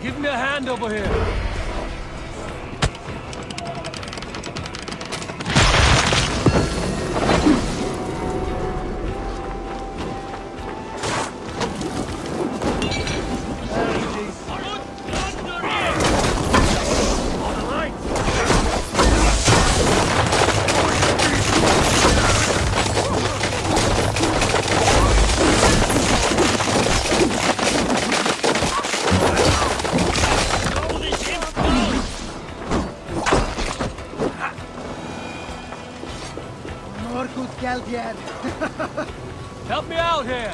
Give me a hand over here. More good Galdian. Help me out here.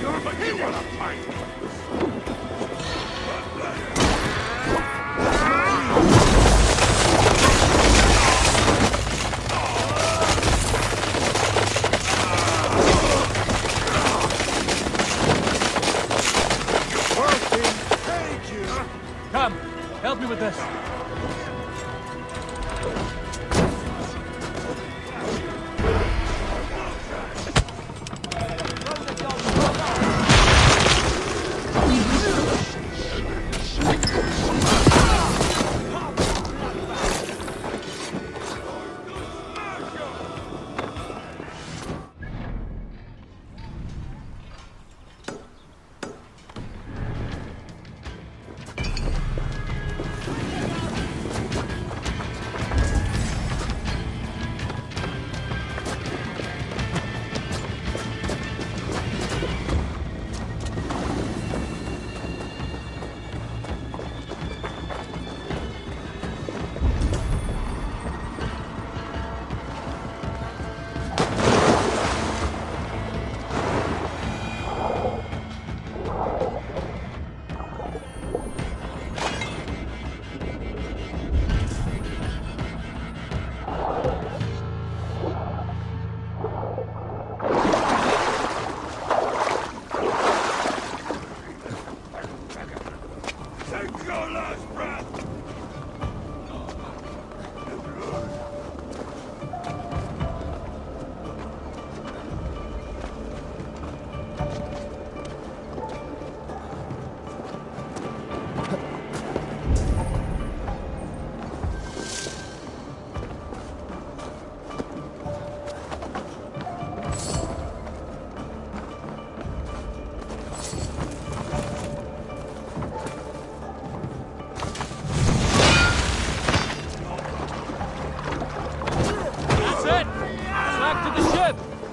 You're but you wanna fight! Munition!